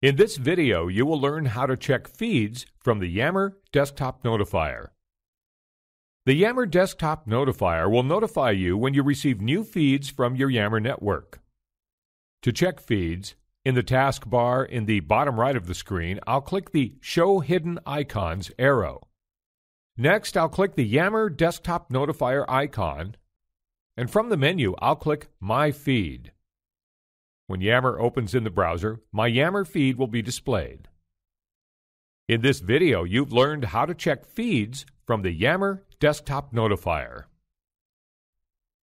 In this video, you will learn how to check feeds from the Yammer Desktop Notifier. The Yammer Desktop Notifier will notify you when you receive new feeds from your Yammer network. To check feeds, in the taskbar in the bottom right of the screen, I'll click the Show Hidden Icons arrow. Next, I'll click the Yammer Desktop Notifier icon, and from the menu, I'll click My Feed. When Yammer opens in the browser, my Yammer feed will be displayed. In this video, you've learned how to check feeds from the Yammer Desktop Notifier.